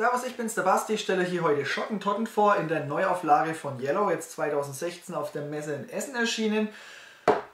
Servus, ich bin's der Basti, ich stelle hier heute Schottentotten vor in der Neuauflage von Yellow, jetzt 2016 auf der Messe in Essen erschienen.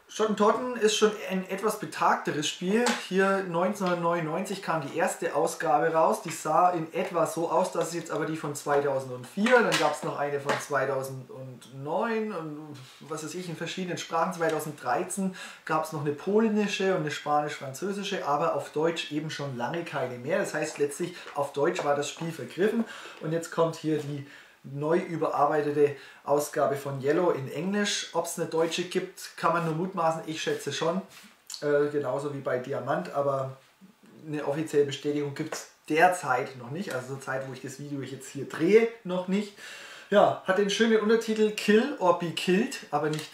Schottentotten ist schon ein etwas betagteres Spiel. Hier 1999 kam die erste Ausgabe raus. Die sah in etwa so aus, das ist jetzt aber die von 2004. Dann gab es noch eine von 2009 und was weiß ich, in verschiedenen Sprachen. 2013 gab es noch eine polnische und eine spanisch-französische, aber auf Deutsch eben schon lange keine mehr. Das heißt letztlich auf Deutsch war das Spiel vergriffen und jetzt kommt hier die neu überarbeitete Ausgabe von Yellow in Englisch. Ob es eine deutsche gibt, kann man nur mutmaßen. Ich schätze schon. Äh, genauso wie bei Diamant, aber eine offizielle Bestätigung gibt es derzeit noch nicht. Also zur Zeit, wo ich das Video jetzt hier drehe, noch nicht. Ja, hat den schönen Untertitel Kill or Be Killed, aber nicht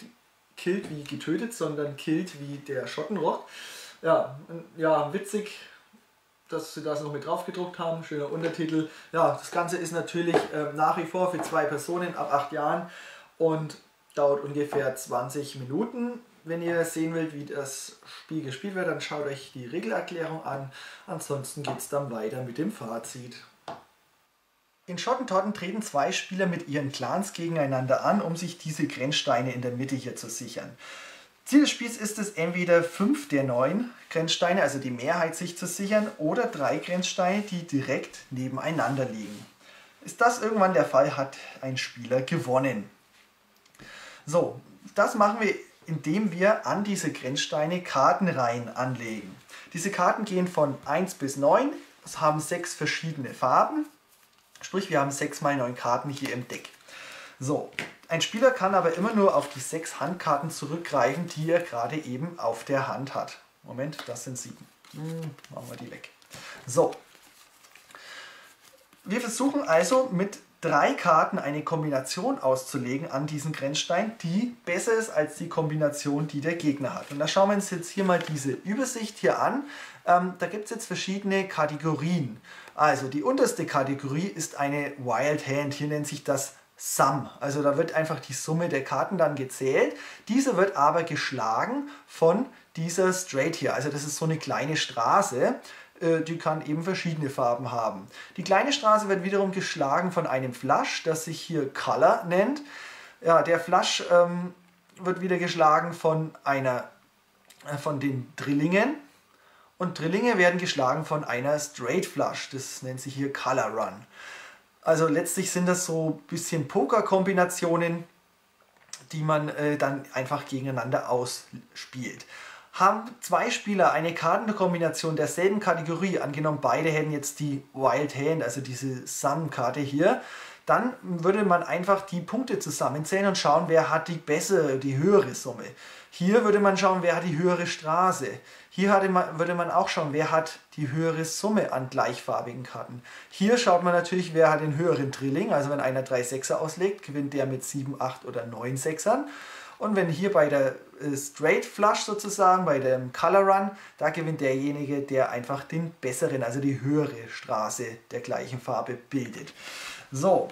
killed wie getötet, sondern killed wie der Schottenrock. Ja, ja, witzig, dass sie das noch mit drauf gedruckt haben. Schöner Untertitel. Ja, das Ganze ist natürlich äh, nach wie vor für zwei Personen ab acht Jahren und dauert ungefähr 20 Minuten. Wenn ihr sehen wollt, wie das Spiel gespielt wird, dann schaut euch die Regelerklärung an. Ansonsten geht es dann weiter mit dem Fazit. In Schottentotten treten zwei Spieler mit ihren Clans gegeneinander an, um sich diese Grenzsteine in der Mitte hier zu sichern. Ziel des Spiels ist es, entweder fünf der neun Grenzsteine, also die Mehrheit, sich zu sichern, oder drei Grenzsteine, die direkt nebeneinander liegen. Ist das irgendwann der Fall, hat ein Spieler gewonnen. So, das machen wir, indem wir an diese Grenzsteine Kartenreihen anlegen. Diese Karten gehen von 1 bis 9, haben sechs verschiedene Farben, sprich wir haben 6 mal 9 Karten hier im Deck. So, ein Spieler kann aber immer nur auf die sechs Handkarten zurückgreifen, die er gerade eben auf der Hand hat. Moment, das sind sieben. Hm, machen wir die weg. So. Wir versuchen also mit drei Karten eine Kombination auszulegen an diesen Grenzstein, die besser ist als die Kombination, die der Gegner hat. Und da schauen wir uns jetzt hier mal diese Übersicht hier an. Ähm, da gibt es jetzt verschiedene Kategorien. Also die unterste Kategorie ist eine Wild Hand. Hier nennt sich das Sum. Also da wird einfach die Summe der Karten dann gezählt. Diese wird aber geschlagen von dieser Straight hier. Also das ist so eine kleine Straße. Äh, die kann eben verschiedene Farben haben. Die kleine Straße wird wiederum geschlagen von einem Flush, das sich hier Color nennt. Ja, der Flush ähm, wird wieder geschlagen von einer äh, von den Drillingen. Und Drillinge werden geschlagen von einer Straight Flush. Das nennt sich hier Color Run. Also letztlich sind das so ein bisschen Poker-Kombinationen, die man äh, dann einfach gegeneinander ausspielt. Haben zwei Spieler eine Kartenkombination derselben Kategorie, angenommen beide hätten jetzt die Wild Hand, also diese Sun-Karte hier, dann würde man einfach die Punkte zusammenzählen und schauen, wer hat die bessere, die höhere Summe. Hier würde man schauen, wer hat die höhere Straße. Hier man, würde man auch schauen, wer hat die höhere Summe an gleichfarbigen Karten. Hier schaut man natürlich, wer hat den höheren Drilling. Also wenn einer drei Sechser auslegt, gewinnt der mit 7, 8 oder 9 Sechsern. Und wenn hier bei der äh, Straight Flush sozusagen, bei dem Color Run, da gewinnt derjenige, der einfach den besseren, also die höhere Straße der gleichen Farbe bildet. So,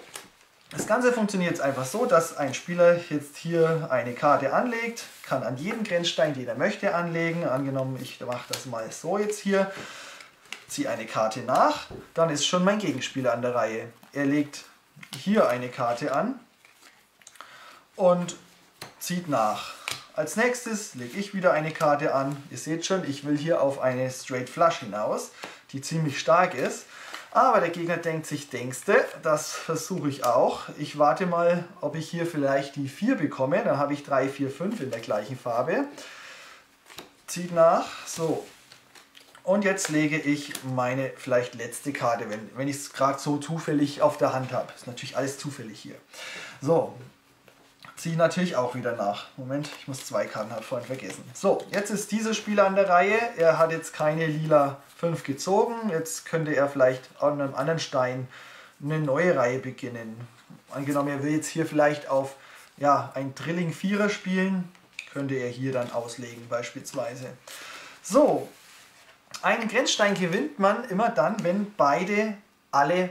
das Ganze funktioniert jetzt einfach so, dass ein Spieler jetzt hier eine Karte anlegt, kann an jeden Grenzstein, den er möchte, anlegen. Angenommen, ich mache das mal so jetzt hier, ziehe eine Karte nach, dann ist schon mein Gegenspieler an der Reihe. Er legt hier eine Karte an und zieht nach. Als nächstes lege ich wieder eine Karte an. Ihr seht schon, ich will hier auf eine Straight Flush hinaus, die ziemlich stark ist. Aber der Gegner denkt sich, denkste, das versuche ich auch. Ich warte mal, ob ich hier vielleicht die 4 bekomme. Dann habe ich 3, 4, 5 in der gleichen Farbe. Zieht nach. So. Und jetzt lege ich meine vielleicht letzte Karte, wenn, wenn ich es gerade so zufällig auf der Hand habe. Ist natürlich alles zufällig hier. So, ziehe natürlich auch wieder nach. Moment, ich muss zwei Karten, habe vorhin vergessen. So, jetzt ist dieser Spieler an der Reihe. Er hat jetzt keine lila 5 gezogen. Jetzt könnte er vielleicht an einem anderen Stein eine neue Reihe beginnen. Angenommen, er will jetzt hier vielleicht auf ja, ein Drilling 4er spielen, könnte er hier dann auslegen beispielsweise. So, einen Grenzstein gewinnt man immer dann, wenn beide alle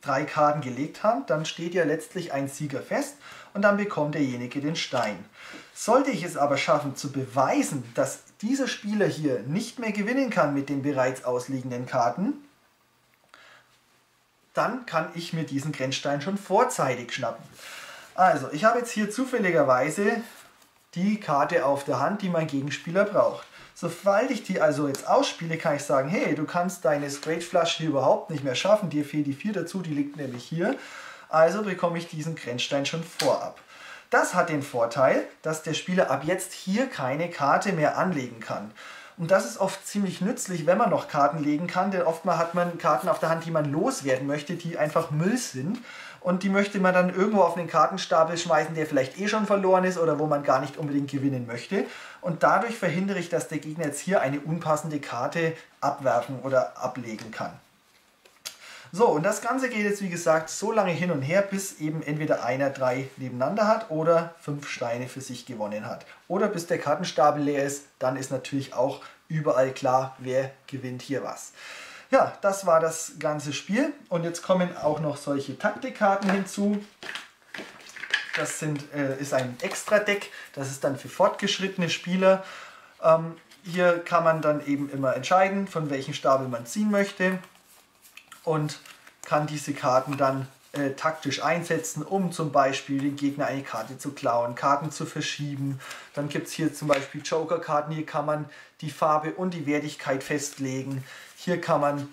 drei Karten gelegt haben, dann steht ja letztlich ein Sieger fest und dann bekommt derjenige den Stein. Sollte ich es aber schaffen zu beweisen, dass dieser Spieler hier nicht mehr gewinnen kann mit den bereits ausliegenden Karten, dann kann ich mir diesen Grenzstein schon vorzeitig schnappen. Also, ich habe jetzt hier zufälligerweise die Karte auf der Hand, die mein Gegenspieler braucht. Sobald ich die also jetzt ausspiele, kann ich sagen, hey, du kannst deine Straight Flush hier überhaupt nicht mehr schaffen, dir fehlt die 4 dazu, die liegt nämlich hier. Also bekomme ich diesen Grenzstein schon vorab. Das hat den Vorteil, dass der Spieler ab jetzt hier keine Karte mehr anlegen kann. Und das ist oft ziemlich nützlich, wenn man noch Karten legen kann, denn oftmal hat man Karten auf der Hand, die man loswerden möchte, die einfach Müll sind. Und die möchte man dann irgendwo auf einen Kartenstapel schmeißen, der vielleicht eh schon verloren ist oder wo man gar nicht unbedingt gewinnen möchte. Und dadurch verhindere ich, dass der Gegner jetzt hier eine unpassende Karte abwerfen oder ablegen kann. So, und das Ganze geht jetzt wie gesagt so lange hin und her, bis eben entweder einer drei nebeneinander hat oder fünf Steine für sich gewonnen hat. Oder bis der Kartenstapel leer ist, dann ist natürlich auch überall klar, wer gewinnt hier was. Ja, das war das ganze Spiel und jetzt kommen auch noch solche Taktikkarten hinzu. Das sind, äh, ist ein Extra-Deck, das ist dann für fortgeschrittene Spieler. Ähm, hier kann man dann eben immer entscheiden, von welchem Stapel man ziehen möchte und kann diese Karten dann äh, taktisch einsetzen, um zum Beispiel den Gegner eine Karte zu klauen, Karten zu verschieben. Dann gibt es hier zum Beispiel Joker-Karten, hier kann man die Farbe und die Wertigkeit festlegen. Hier kann man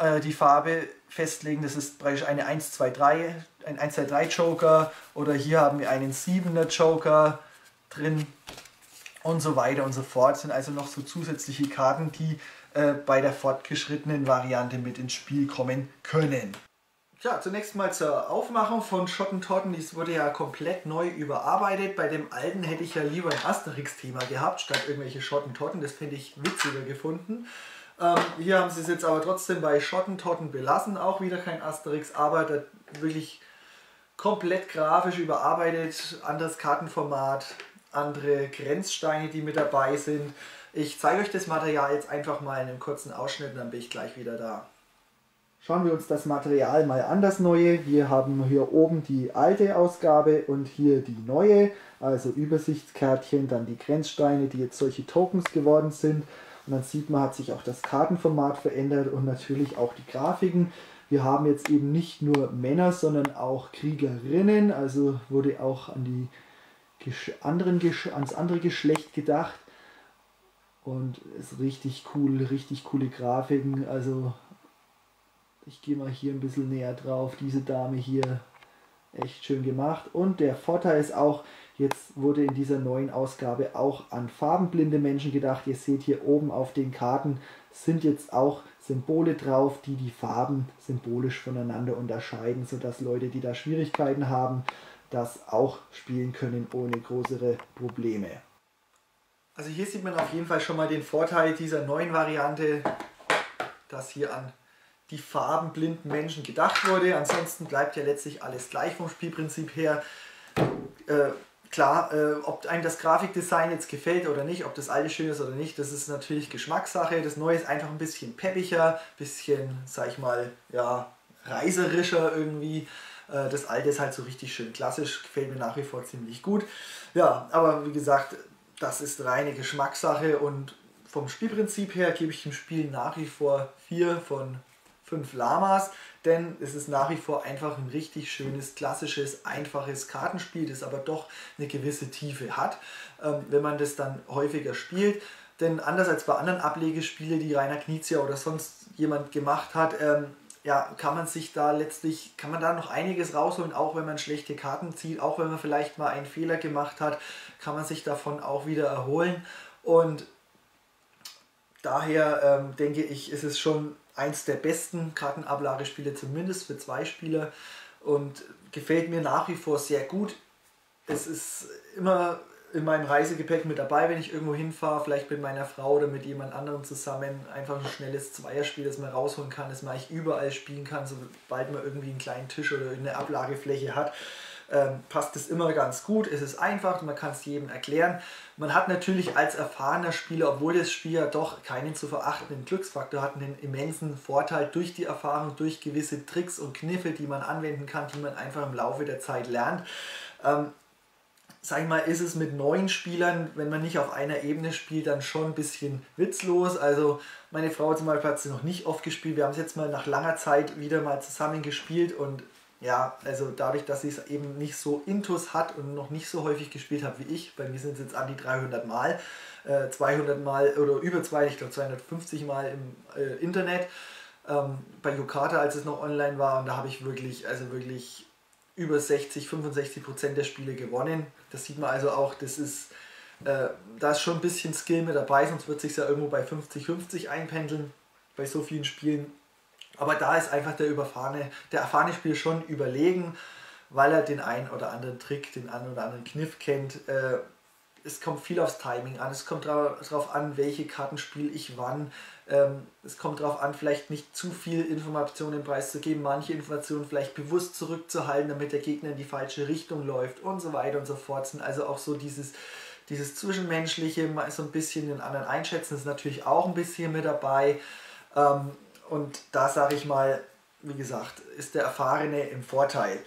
äh, die Farbe festlegen, das ist praktisch eine 1, 2, 3, ein 1, 2, 3 Joker oder hier haben wir einen 7er Joker drin und so weiter und so fort. Das sind also noch so zusätzliche Karten, die äh, bei der fortgeschrittenen Variante mit ins Spiel kommen können. Ja, zunächst mal zur Aufmachung von Schottentorten. Dies wurde ja komplett neu überarbeitet. Bei dem alten hätte ich ja lieber ein Asterix-Thema gehabt, statt irgendwelche Schottentorten. Das fände ich witziger gefunden. Ähm, hier haben sie es jetzt aber trotzdem bei Schottentorten belassen. Auch wieder kein Asterix, aber wirklich komplett grafisch überarbeitet. Anderes Kartenformat, andere Grenzsteine, die mit dabei sind. Ich zeige euch das Material jetzt einfach mal in einem kurzen Ausschnitt und dann bin ich gleich wieder da. Schauen wir uns das Material mal an, das neue. Wir haben hier oben die alte Ausgabe und hier die neue, also Übersichtskärtchen, dann die Grenzsteine, die jetzt solche Tokens geworden sind. Und dann sieht man, hat sich auch das Kartenformat verändert und natürlich auch die Grafiken. Wir haben jetzt eben nicht nur Männer, sondern auch Kriegerinnen, also wurde auch an die anderen, ans andere Geschlecht gedacht. Und ist richtig cool, richtig coole Grafiken. Also ich gehe mal hier ein bisschen näher drauf. Diese Dame hier, echt schön gemacht. Und der Vorteil ist auch, jetzt wurde in dieser neuen Ausgabe auch an farbenblinde Menschen gedacht. Ihr seht hier oben auf den Karten sind jetzt auch Symbole drauf, die die Farben symbolisch voneinander unterscheiden, sodass Leute, die da Schwierigkeiten haben, das auch spielen können ohne größere Probleme. Also hier sieht man auf jeden Fall schon mal den Vorteil dieser neuen Variante, dass hier an die farbenblinden Menschen gedacht wurde. Ansonsten bleibt ja letztlich alles gleich vom Spielprinzip her. Äh, klar, äh, ob einem das Grafikdesign jetzt gefällt oder nicht, ob das alte schön ist oder nicht, das ist natürlich Geschmackssache. Das neue ist einfach ein bisschen peppiger, bisschen, sag ich mal, ja, reiserischer irgendwie. Äh, das alte ist halt so richtig schön klassisch, gefällt mir nach wie vor ziemlich gut. Ja, aber wie gesagt, das ist reine Geschmackssache und vom Spielprinzip her gebe ich dem Spiel nach wie vor 4 von 5 Lamas, denn es ist nach wie vor einfach ein richtig schönes, klassisches, einfaches Kartenspiel, das aber doch eine gewisse Tiefe hat, ähm, wenn man das dann häufiger spielt. Denn anders als bei anderen Ablegespielen, die Rainer Knizia oder sonst jemand gemacht hat, ähm, ja, kann man sich da letztlich, kann man da noch einiges rausholen, auch wenn man schlechte Karten zieht, auch wenn man vielleicht mal einen Fehler gemacht hat, kann man sich davon auch wieder erholen. Und daher ähm, denke ich, ist es schon eins der besten Kartenablagespiele, zumindest für zwei Spieler. Und gefällt mir nach wie vor sehr gut. Es ist immer in meinem Reisegepäck mit dabei, wenn ich irgendwo hinfahre, vielleicht mit meiner Frau oder mit jemand anderem zusammen. Einfach ein schnelles Zweierspiel, das man rausholen kann, das man eigentlich überall spielen kann, sobald man irgendwie einen kleinen Tisch oder eine Ablagefläche hat. Ähm, passt es immer ganz gut. Es ist einfach, man kann es jedem erklären. Man hat natürlich als erfahrener Spieler, obwohl das Spiel ja doch keinen zu verachtenden Glücksfaktor hat, einen immensen Vorteil durch die Erfahrung, durch gewisse Tricks und Kniffe, die man anwenden kann, die man einfach im Laufe der Zeit lernt. Ähm, sag ich mal, ist es mit neuen Spielern, wenn man nicht auf einer Ebene spielt, dann schon ein bisschen witzlos. Also meine Frau zum Beispiel hat sie noch nicht oft gespielt. Wir haben es jetzt mal nach langer Zeit wieder mal zusammen gespielt und ja, also dadurch, dass sie es eben nicht so intus hat und noch nicht so häufig gespielt hat wie ich, bei mir sind es jetzt an die 300 Mal, äh, 200 Mal oder über zwei, ich glaube 250 Mal im äh, Internet, ähm, bei Yokata, als es noch online war und da habe ich wirklich, also wirklich über 60, 65 Prozent der Spiele gewonnen. Das sieht man also auch, das ist, äh, da ist schon ein bisschen Skill mit dabei, sonst wird sich ja irgendwo bei 50-50 einpendeln bei so vielen Spielen. Aber da ist einfach der überfahrene, der erfahrene Spieler schon überlegen, weil er den einen oder anderen Trick, den einen oder anderen Kniff kennt. Äh, es kommt viel aufs Timing an, es kommt darauf an, welche Karten spiele ich wann. Ähm, es kommt darauf an, vielleicht nicht zu viel Informationen preiszugeben, manche Informationen vielleicht bewusst zurückzuhalten, damit der Gegner in die falsche Richtung läuft und so weiter und so fort. Sind also auch so dieses, dieses Zwischenmenschliche, mal so ein bisschen den anderen einschätzen, ist natürlich auch ein bisschen mit dabei. Ähm, und da sage ich mal, wie gesagt, ist der Erfahrene im Vorteil.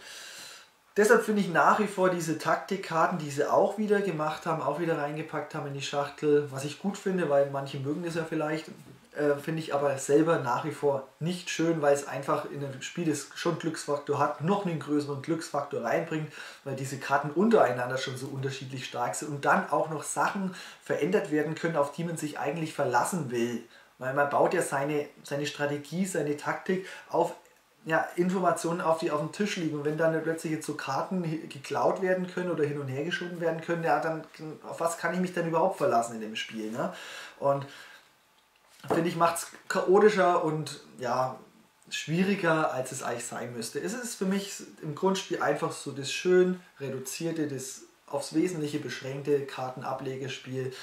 Deshalb finde ich nach wie vor diese Taktikkarten, die sie auch wieder gemacht haben, auch wieder reingepackt haben in die Schachtel, was ich gut finde, weil manche mögen das ja vielleicht, äh, finde ich aber selber nach wie vor nicht schön, weil es einfach in einem Spiel, das schon Glücksfaktor hat, noch einen größeren Glücksfaktor reinbringt, weil diese Karten untereinander schon so unterschiedlich stark sind und dann auch noch Sachen verändert werden können, auf die man sich eigentlich verlassen will. Weil man baut ja seine, seine Strategie, seine Taktik auf ja, Informationen auf, die auf dem Tisch liegen. Und wenn dann plötzlich jetzt so Karten geklaut werden können oder hin und her geschoben werden können, ja, dann auf was kann ich mich denn überhaupt verlassen in dem Spiel? Ne? Und finde ich, macht es chaotischer und ja, schwieriger, als es eigentlich sein müsste. Es ist für mich im Grundspiel einfach so das schön reduzierte, das aufs Wesentliche beschränkte Kartenablegespiel,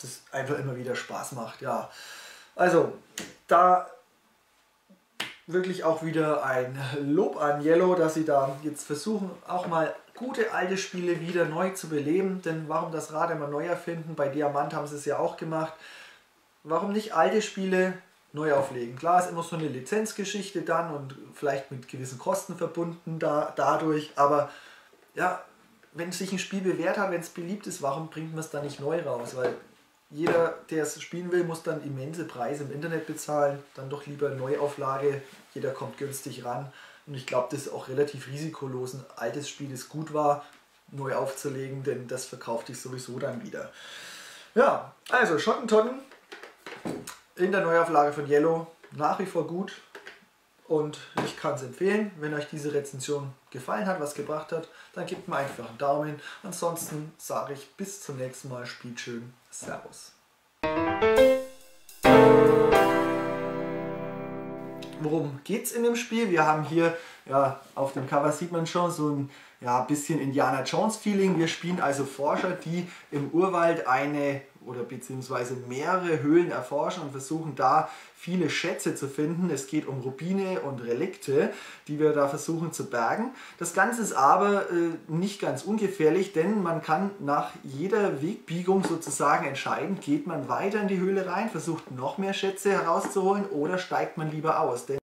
das einfach immer wieder Spaß macht. Ja, also da wirklich auch wieder ein Lob an Yellow, dass sie da jetzt versuchen, auch mal gute alte Spiele wieder neu zu beleben. Denn warum das Rad immer neu erfinden? Bei Diamant haben sie es ja auch gemacht. Warum nicht alte Spiele neu auflegen? Klar ist immer so eine Lizenzgeschichte dann und vielleicht mit gewissen Kosten verbunden da, dadurch, aber ja, wenn sich ein Spiel bewährt hat, wenn es beliebt ist, warum bringt man es dann nicht neu raus? Weil jeder, der es spielen will, muss dann immense Preise im Internet bezahlen. Dann doch lieber Neuauflage. Jeder kommt günstig ran. Und ich glaube, das ist auch relativ risikolos. Ein altes Spiel, das gut war, neu aufzulegen, denn das verkauft sich sowieso dann wieder. Ja, also Schottentonnen in der Neuauflage von Yellow nach wie vor gut. Und ich kann es empfehlen, wenn euch diese Rezension gefallen hat, was gebracht hat, dann gebt mir einfach einen Daumen. Ansonsten sage ich bis zum nächsten Mal, spielt schön, Servus. Worum geht es in dem Spiel? Wir haben hier, ja, auf dem Cover sieht man schon so ein ja, bisschen Indiana Jones Feeling. Wir spielen also Forscher, die im Urwald eine oder beziehungsweise mehrere Höhlen erforschen und versuchen da viele Schätze zu finden. Es geht um Rubine und Relikte, die wir da versuchen zu bergen. Das Ganze ist aber äh, nicht ganz ungefährlich, denn man kann nach jeder Wegbiegung sozusagen entscheiden, geht man weiter in die Höhle rein, versucht noch mehr Schätze herauszuholen oder steigt man lieber aus. Denn